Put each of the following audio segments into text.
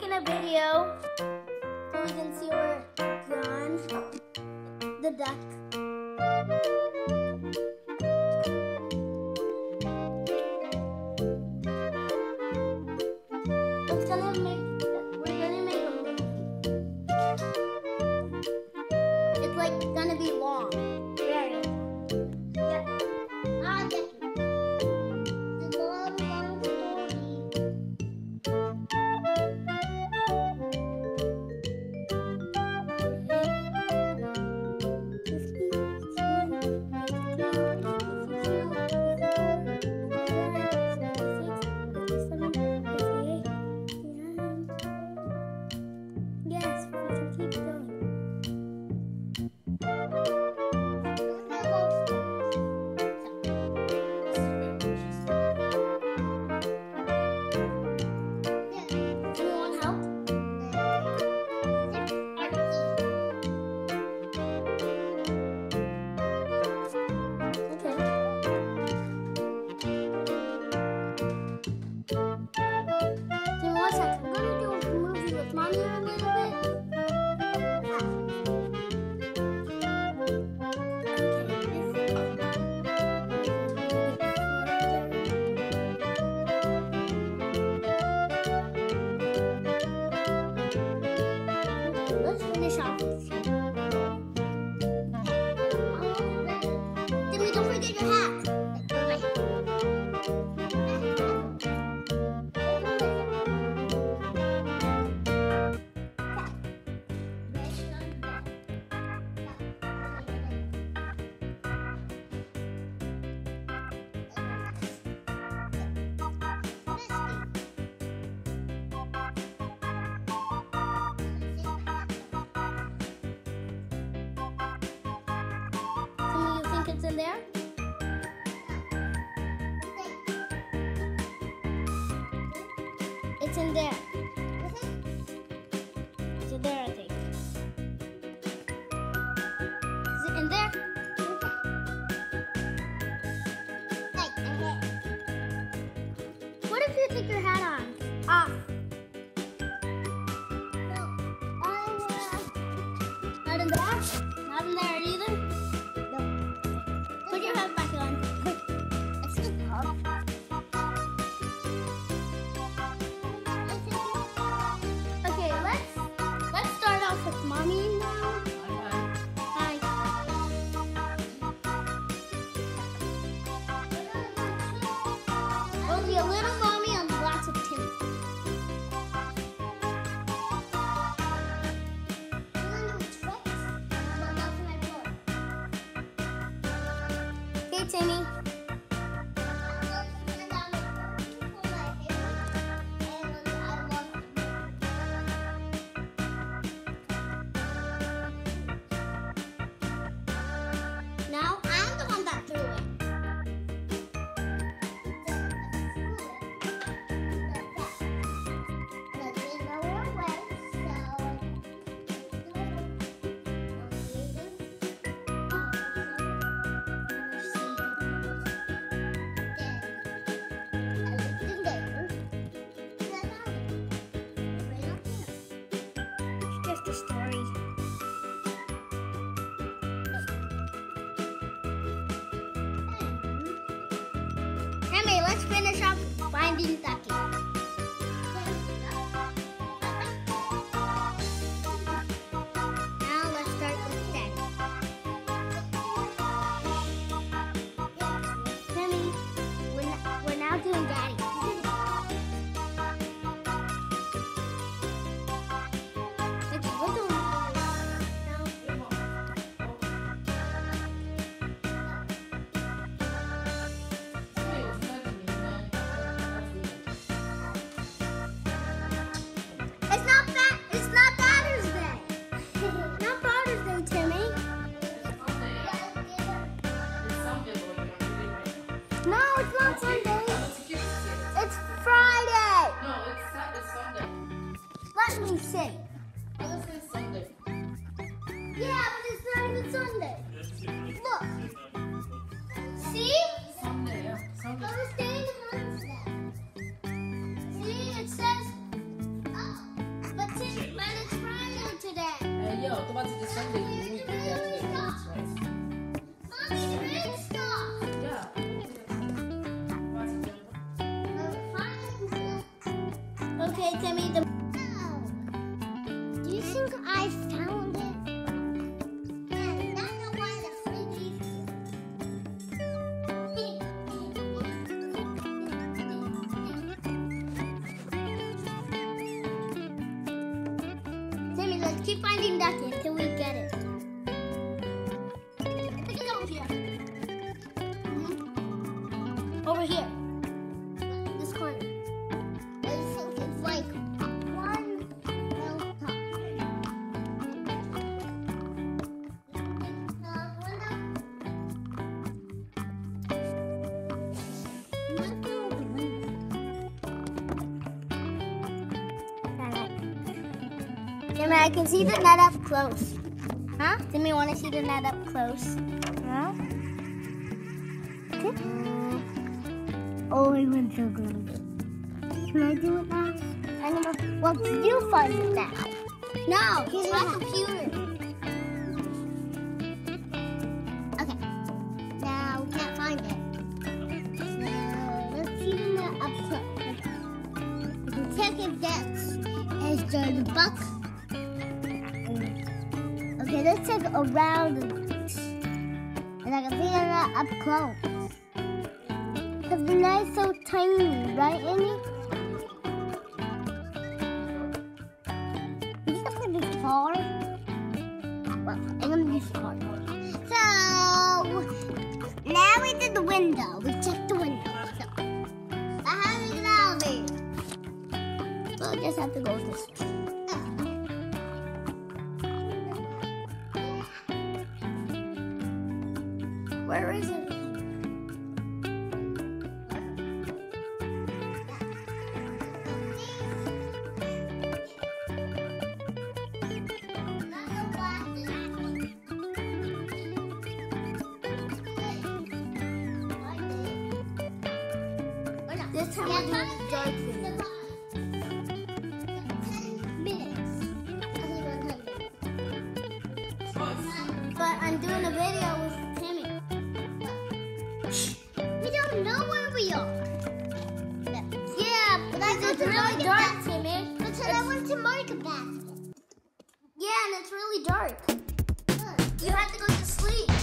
making a video so we can see where gone. The duck. Jimmy, don't your hat. You think it's in there? It's in there. It's in there, I think. Is it in there? What if you take your hat on? Off. Uh, not in there? Hey Timmy. Remy, let's finish up finding Ducky. Well, this is Sunday. Yeah, but it's not even Sunday. Look. See? Sunday, yeah. See, it says. Oh, but, but it's Friday today. Hey, yo, Sunday. Keep finding Ducky Timmy, I can see the net up close. Huh? Timmy, want to see the net up close? Huh? Oh, I went so good. Can I do it now? I don't know. Well, you find it now. No, he's my- computer. Okay, let's around the beach. And I can see the net up close. Cause the net's so tiny, right, Amy? Is it up this far? Well, I'm gonna be far. So now we did the window. We checked the window. So now how do we get out of here? We'll just have to go this way. Where is it? This time we're doing the it's really dark. Timmy. But then I went to market basket. Yeah, and it's really dark. You have to go to sleep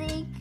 Nothing.